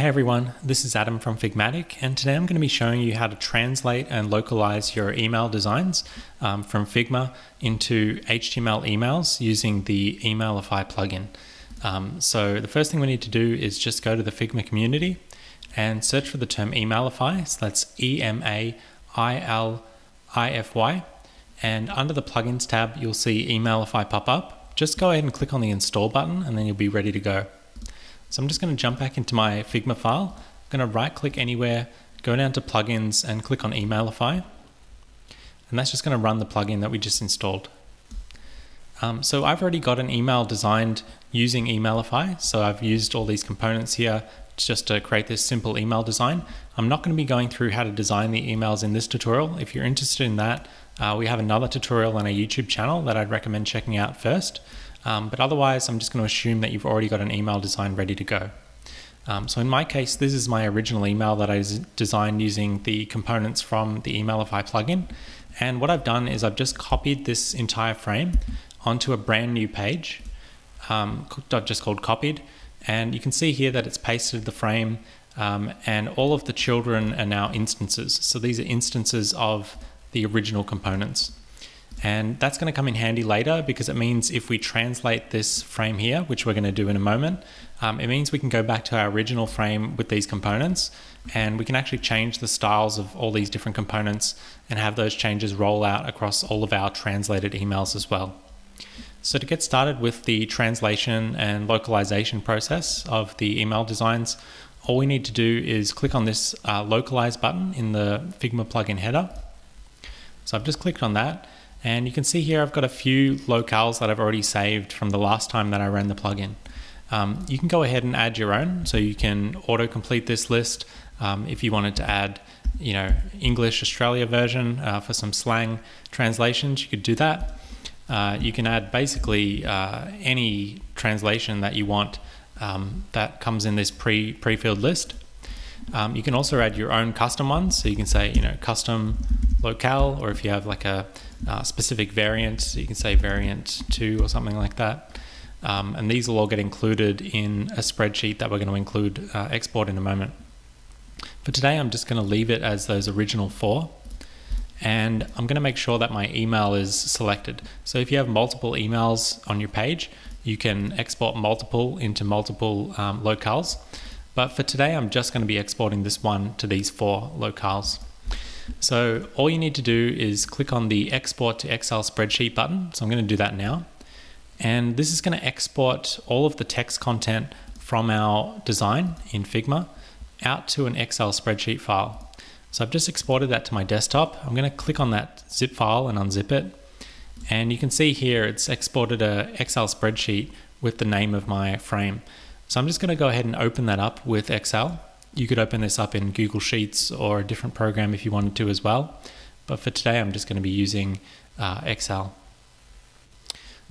Hey everyone, this is Adam from Hypermatic, and today I'm going to be showing you how to translate and localize your email designs um, from Figma into HTML emails using the Emailify plugin. Um, so the first thing we need to do is just go to the Figma community and search for the term Emailify. So that's E M A I L I F Y. And under the plugins tab, you'll see Emailify pop up. Just go ahead and click on the install button, and then you'll be ready to go. So I'm just going to jump back into my Figma file. I'm going to right click anywhere, go down to plugins and click on Emailify. And that's just going to run the plugin that we just installed. Um, so I've already got an email designed using Emailify. So I've used all these components here just to create this simple email design. I'm not going to be going through how to design the emails in this tutorial. If you're interested in that, uh, we have another tutorial on our YouTube channel that I'd recommend checking out first. Um, but otherwise, I'm just going to assume that you've already got an email design ready to go. Um, so in my case, this is my original email that I designed using the components from the Emailify plugin. And what I've done is I've just copied this entire frame onto a brand new page. Um, I've just called copied. And you can see here that it's pasted the frame um, and all of the children are now instances. So these are instances of the original components. And that's going to come in handy later because it means if we translate this frame here, which we're going to do in a moment, um, it means we can go back to our original frame with these components and we can actually change the styles of all these different components and have those changes roll out across all of our translated emails as well. So to get started with the translation and localization process of the email designs, all we need to do is click on this uh, localize button in the Figma plugin header. So I've just clicked on that and you can see here I've got a few locales that I've already saved from the last time that I ran the plugin. Um, you can go ahead and add your own, so you can auto-complete this list um, if you wanted to add, you know, English Australia version uh, for some slang translations. You could do that. Uh, you can add basically uh, any translation that you want um, that comes in this pre pre-filled list. Um, you can also add your own custom ones, so you can say, you know, custom locale, or if you have like a uh, specific variant. So you can say variant 2 or something like that. Um, and these will all get included in a spreadsheet that we're going to include uh, export in a moment. For today, I'm just going to leave it as those original four. And I'm going to make sure that my email is selected. So if you have multiple emails on your page, you can export multiple into multiple um, locales. But for today, I'm just going to be exporting this one to these four locales. So all you need to do is click on the export to Excel spreadsheet button. So I'm going to do that now. And this is going to export all of the text content from our design in Figma out to an Excel spreadsheet file. So I've just exported that to my desktop. I'm going to click on that zip file and unzip it. And you can see here it's exported a Excel spreadsheet with the name of my frame. So I'm just going to go ahead and open that up with Excel. You could open this up in Google Sheets or a different program if you wanted to as well. But for today, I'm just going to be using uh, Excel.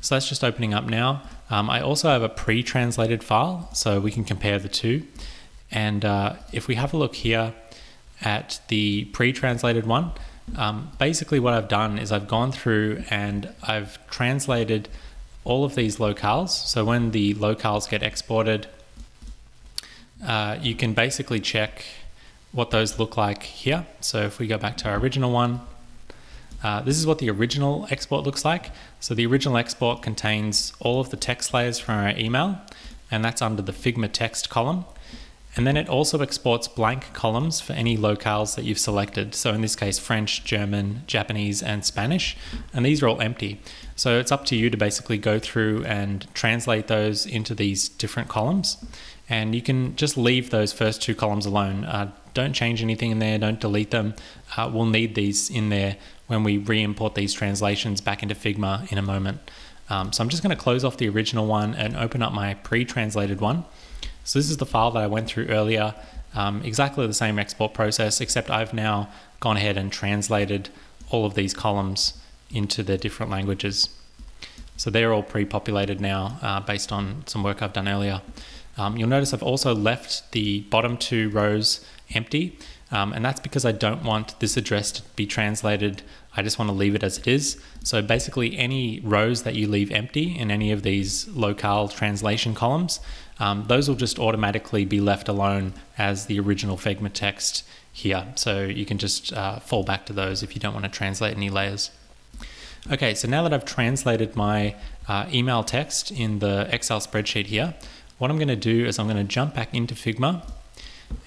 So that's just opening up now. Um, I also have a pre-translated file, so we can compare the two. And uh, if we have a look here at the pre-translated one, um, basically what I've done is I've gone through and I've translated all of these locales. So when the locales get exported, uh, you can basically check what those look like here. So if we go back to our original one, uh, this is what the original export looks like. So the original export contains all of the text layers from our email, and that's under the Figma text column. And then it also exports blank columns for any locales that you've selected. So in this case, French, German, Japanese, and Spanish. And these are all empty. So it's up to you to basically go through and translate those into these different columns. And you can just leave those first two columns alone. Uh, don't change anything in there, don't delete them. Uh, we'll need these in there when we re-import these translations back into Figma in a moment. Um, so I'm just going to close off the original one and open up my pre-translated one. So this is the file that I went through earlier, um, exactly the same export process, except I've now gone ahead and translated all of these columns into the different languages. So they're all pre-populated now uh, based on some work I've done earlier. Um, you'll notice I've also left the bottom two rows empty, um, and that's because I don't want this address to be translated. I just want to leave it as it is. So basically any rows that you leave empty in any of these locale translation columns, um, those will just automatically be left alone as the original Figma text here. So you can just uh, fall back to those if you don't want to translate any layers. Okay, so now that I've translated my uh, email text in the Excel spreadsheet here, what I'm going to do is I'm going to jump back into Figma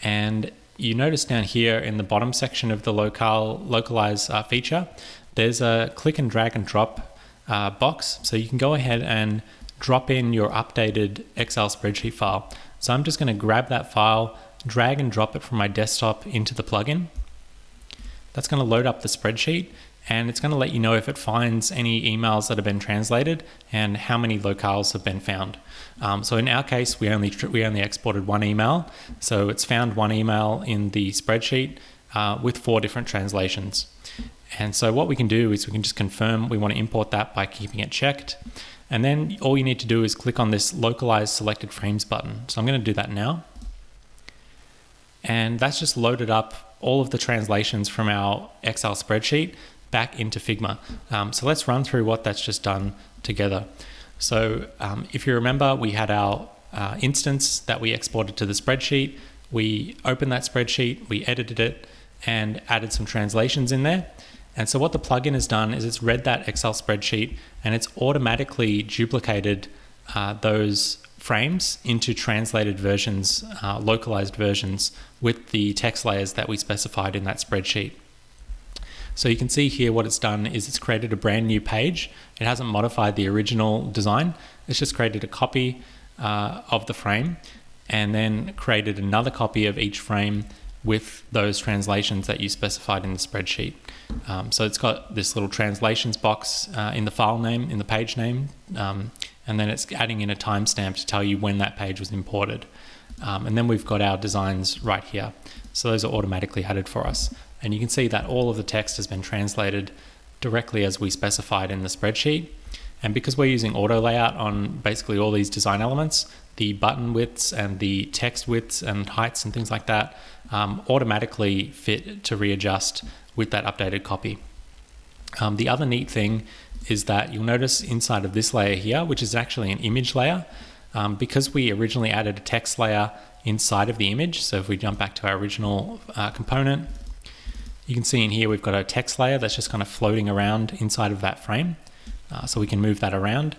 and you notice down here in the bottom section of the local localize uh, feature, there's a click and drag and drop uh, box. So you can go ahead and drop in your updated Excel spreadsheet file. So I'm just going to grab that file, drag and drop it from my desktop into the plugin. That's going to load up the spreadsheet and it's going to let you know if it finds any emails that have been translated and how many locales have been found. Um, so in our case, we only we only exported one email, so it's found one email in the spreadsheet uh, with four different translations. And so what we can do is we can just confirm we want to import that by keeping it checked. And then all you need to do is click on this localize selected frames button. So I'm going to do that now. And that's just loaded up all of the translations from our Excel spreadsheet back into Figma. Um, so let's run through what that's just done together. So um, if you remember, we had our uh, instance that we exported to the spreadsheet. We opened that spreadsheet, we edited it, and added some translations in there. And so what the plugin has done is it's read that Excel spreadsheet and it's automatically duplicated uh, those frames into translated versions, uh, localized versions with the text layers that we specified in that spreadsheet. So you can see here what it's done is it's created a brand new page. It hasn't modified the original design. It's just created a copy uh, of the frame and then created another copy of each frame with those translations that you specified in the spreadsheet. Um, so it's got this little translations box uh, in the file name, in the page name, um, and then it's adding in a timestamp to tell you when that page was imported. Um, and then we've got our designs right here. So those are automatically added for us. And you can see that all of the text has been translated directly as we specified in the spreadsheet. And because we're using auto layout on basically all these design elements, the button widths and the text widths and heights and things like that um, automatically fit to readjust with that updated copy. Um, the other neat thing is that you'll notice inside of this layer here, which is actually an image layer, um, because we originally added a text layer inside of the image. So if we jump back to our original uh, component, you can see in here we've got a text layer that's just kind of floating around inside of that frame. Uh, so we can move that around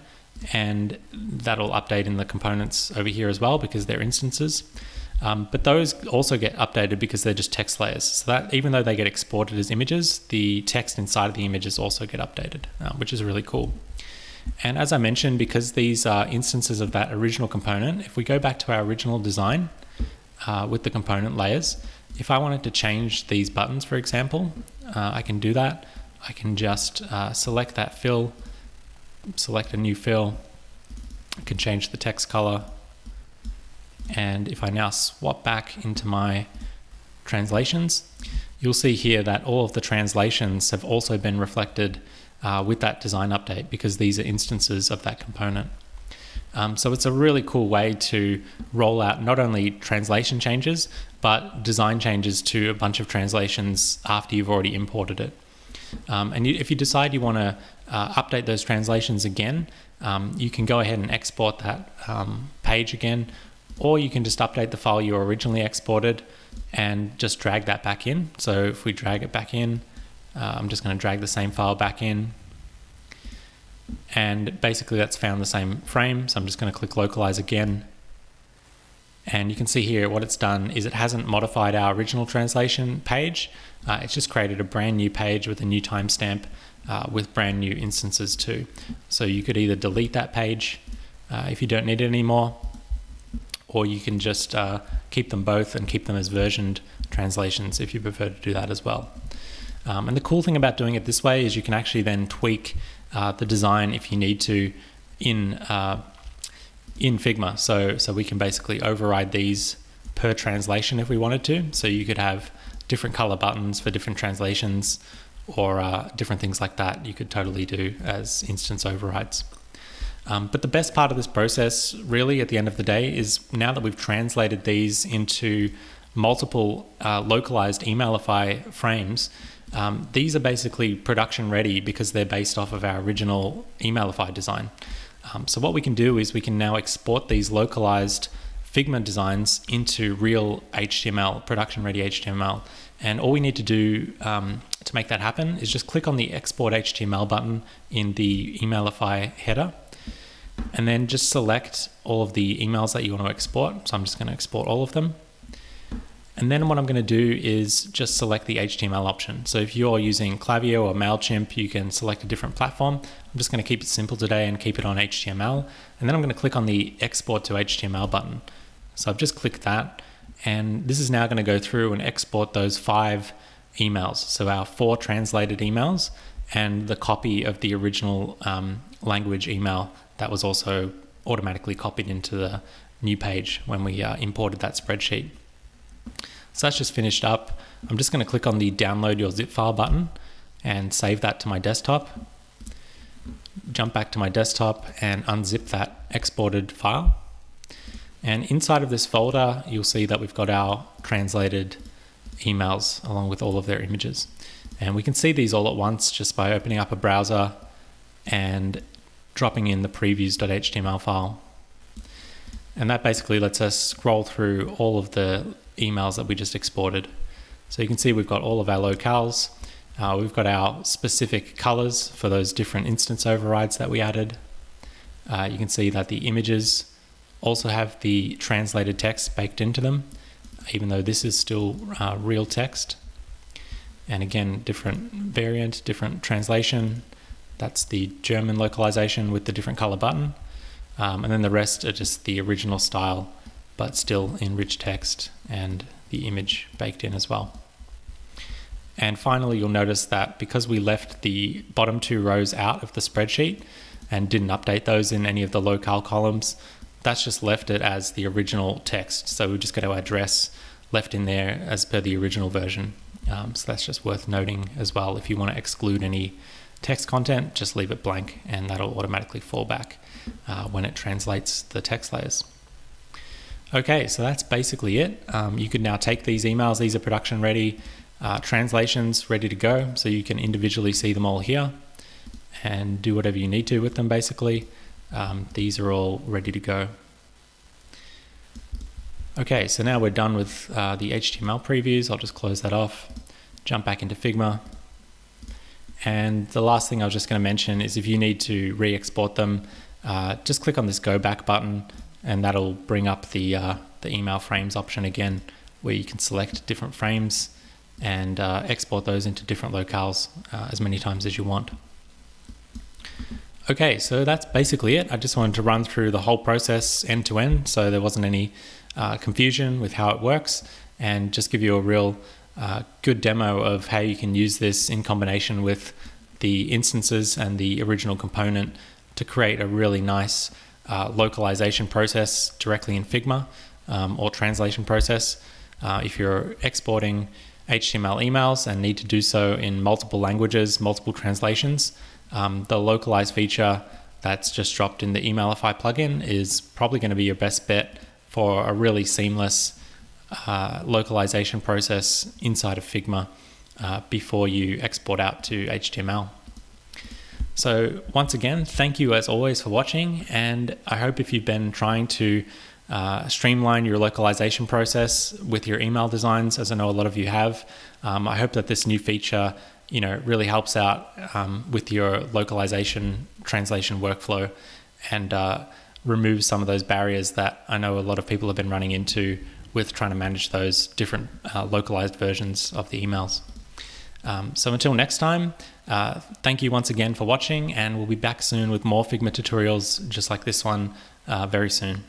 and that'll update in the components over here as well because they're instances. Um, but those also get updated because they're just text layers. So that even though they get exported as images, the text inside of the images also get updated, uh, which is really cool. And as I mentioned, because these are instances of that original component, if we go back to our original design uh, with the component layers, if I wanted to change these buttons, for example, uh, I can do that. I can just uh, select that fill, select a new fill, I can change the text color. And if I now swap back into my translations, you'll see here that all of the translations have also been reflected uh, with that design update because these are instances of that component. Um, so it's a really cool way to roll out not only translation changes, but design changes to a bunch of translations after you've already imported it. Um, and you, if you decide you want to uh, update those translations again, um, you can go ahead and export that um, page again, or you can just update the file you originally exported and just drag that back in. So if we drag it back in, uh, I'm just going to drag the same file back in, and basically that's found the same frame. So I'm just going to click localize again. And you can see here what it's done is it hasn't modified our original translation page. Uh, it's just created a brand new page with a new timestamp uh, with brand new instances too. So you could either delete that page uh, if you don't need it anymore, or you can just uh, keep them both and keep them as versioned translations if you prefer to do that as well. Um, and the cool thing about doing it this way is you can actually then tweak uh, the design if you need to in uh, in Figma. So so we can basically override these per translation if we wanted to. So you could have different color buttons for different translations or uh, different things like that. You could totally do as instance overrides. Um, but the best part of this process, really, at the end of the day, is now that we've translated these into multiple uh, localized Emailify frames, um, these are basically production ready because they're based off of our original Emailify design. Um, so what we can do is we can now export these localized Figma designs into real HTML, production ready HTML. And all we need to do um, to make that happen is just click on the export HTML button in the Emailify header and then just select all of the emails that you want to export. So I'm just going to export all of them. And then what I'm going to do is just select the HTML option. So if you're using Klaviyo or MailChimp, you can select a different platform. I'm just going to keep it simple today and keep it on HTML. And then I'm going to click on the export to HTML button. So I've just clicked that. And this is now going to go through and export those five emails. So our four translated emails and the copy of the original um, language email that was also automatically copied into the new page when we uh, imported that spreadsheet. So that's just finished up. I'm just going to click on the download your zip file button and save that to my desktop. Jump back to my desktop and unzip that exported file. And inside of this folder, you'll see that we've got our translated emails along with all of their images. And we can see these all at once just by opening up a browser and dropping in the previews.html file. And that basically lets us scroll through all of the emails that we just exported. So you can see we've got all of our locales. Uh, we've got our specific colors for those different instance overrides that we added. Uh, you can see that the images also have the translated text baked into them, even though this is still uh, real text. And again, different variant, different translation. That's the German localization with the different color button. Um, and then the rest are just the original style but still in rich text and the image baked in as well. And finally, you'll notice that because we left the bottom two rows out of the spreadsheet and didn't update those in any of the locale columns, that's just left it as the original text. So we just got our address left in there as per the original version. Um, so that's just worth noting as well. If you want to exclude any text content, just leave it blank and that'll automatically fall back uh, when it translates the text layers. Okay, so that's basically it. Um, you can now take these emails, these are production ready, uh, translations ready to go, so you can individually see them all here and do whatever you need to with them basically. Um, these are all ready to go. Okay, so now we're done with uh, the HTML previews. I'll just close that off, jump back into Figma. And the last thing I was just going to mention is if you need to re-export them, uh, just click on this go back button and that'll bring up the, uh, the email frames option again, where you can select different frames and uh, export those into different locales uh, as many times as you want. Okay, so that's basically it. I just wanted to run through the whole process end to end so there wasn't any uh, confusion with how it works and just give you a real uh, good demo of how you can use this in combination with the instances and the original component to create a really nice uh, localization process directly in Figma um, or translation process. Uh, if you're exporting HTML emails and need to do so in multiple languages, multiple translations, um, the localize feature that's just dropped in the Emailify plugin is probably going to be your best bet for a really seamless uh, localization process inside of Figma uh, before you export out to HTML. So once again, thank you as always for watching, and I hope if you've been trying to uh, streamline your localization process with your email designs, as I know a lot of you have, um, I hope that this new feature, you know, really helps out um, with your localization translation workflow and uh, removes some of those barriers that I know a lot of people have been running into with trying to manage those different uh, localized versions of the emails. Um, so until next time, uh, thank you once again for watching, and we'll be back soon with more Figma tutorials just like this one uh, very soon.